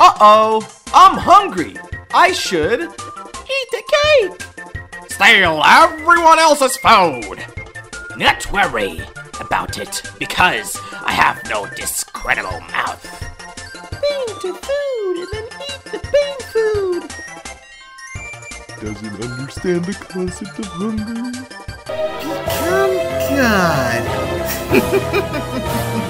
Uh-oh, I'm hungry. I should eat the cake. Steal everyone else's food. Not worry about it because I have no discreditable mouth. Bean to food and then eat the bean food. Doesn't understand the concept of hunger. Become God.